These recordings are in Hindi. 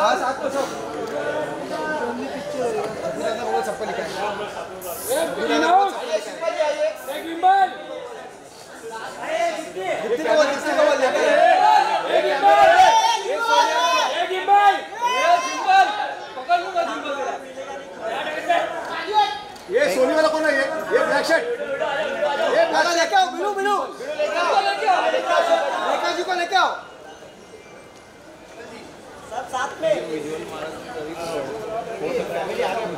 हाँ साथ में सब। अभिनंदन बोलो चप्पल निकाल जितने को जितने को लेकर ये सोनी वाला कौन है ये ये ब्लैक शर्ट ये ब्लैक शर्ट लेके आओ बिनू बिनू रेखा जी को लेके आओ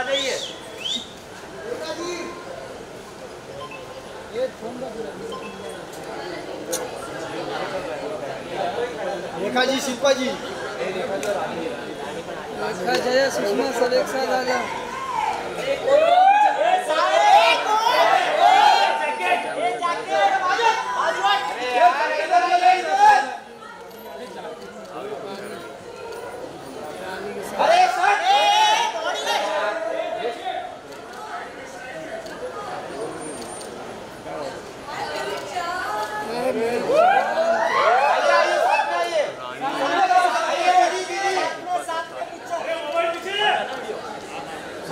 आ जाइए। रेखा जी शिल्पा जी। रेखा जया सुषमा सब एक साथ आ जाओ।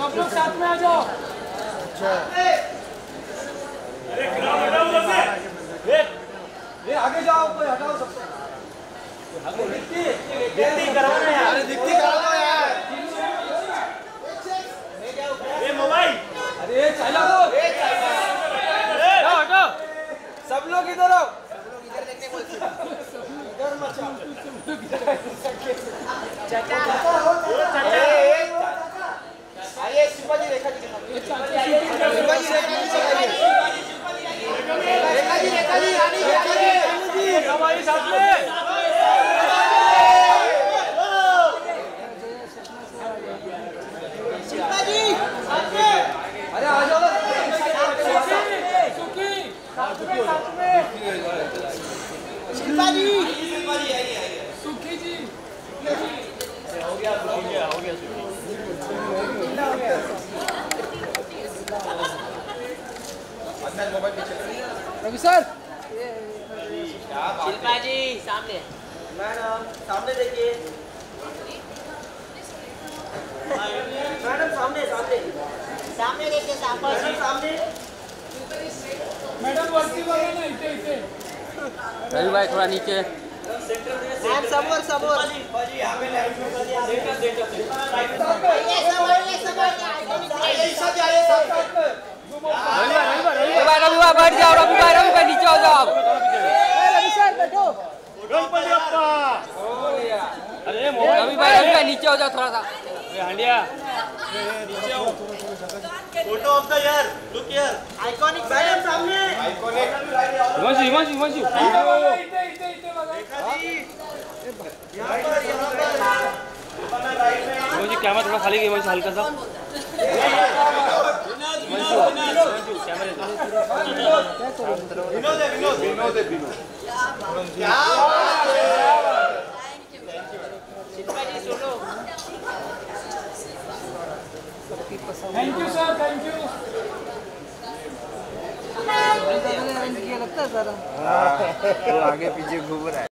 सब लोग साथ में आ जाओ। अरे ग्राम हटाओ उधर से ए, ये आगे जाओ कोई हटाओ सबको दिखती कराना यार। अरे दिखती करा यार। ये मोबाइल। अरे चला दो। हटाओ सब लोग इधर आओ। इधर मत जाओ आइए शिल्पा जी रेखा जी के साथ। शिल्पा जी रेखा जी से आइए रेखा जी रेखा जी रानी जी रेखा जी रानी जी हमारी साथ में अरे आ जाओ अंदर मोबाइल पीछे रवि सर शिल्पा जी सामने। मैडम सामने देखिए। मैडम सामने सामने। सामने देखिए सामने। मैडम सामने। रवि भाई थोड़ा नीचे। मॅम समोर समोर रवि भाई बैठ जाओ रवि भाई रवि भाई नीचे हो जाओ। रवि भाई भाई नीचे हो जाओ थोड़ा सा। हंडिया। नीचे हो photo of the year look here iconic सामने। हिमांशु हिमांशु हिमांशु कैमरा थोड़ा खाली हिमांशु हल्का सा विनोद है विनोद विनोद है लगता है सारा आगे पीछे घूम रहा है।